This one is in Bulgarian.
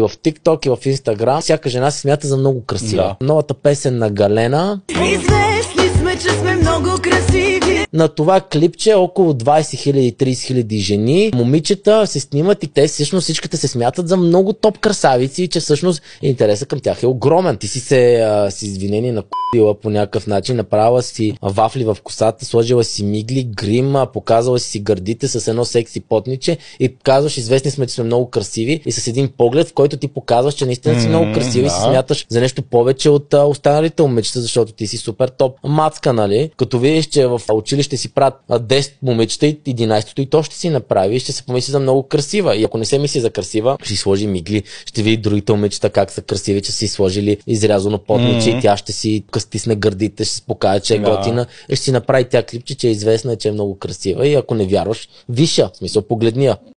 в TikTok и в Instagram. Всяка жена се смята за много красива. Да. Новата песен на Галена. Известни сме, че сме много красиви. На това клипче около 20 000 30 000 жени, момичета се снимат и те всъщност всичките се смятат за много топ красавици и че всъщност интереса към тях е огромен. Ти си се а, с извинение на купила по някакъв начин, направила си вафли в косата, сложила си мигли, грим, а, показала си гърдите с едно секси потниче и казваш, известни сме, че сме много красиви и с един поглед, в който ти показваш, че наистина си много красива и се смяташ за нещо повече от а, останалите момичета, защото ти си супер топ. Мацка, нали? Като видиш, че в училище си правят а, 10 момичета и 11-то и то ще си направи и ще се помисли за много красива. И ако не се мисли за красива, ще си сложи мигли, ще види другите момичета как са красиви, че са си сложили изрязано потниче и тя ще си стисне гърдите, ще се покаже, че е Да. готина и ще си направи тя клипче, че е известна, че е много красива. И ако не вярваш, виша, в смисъл погледни я.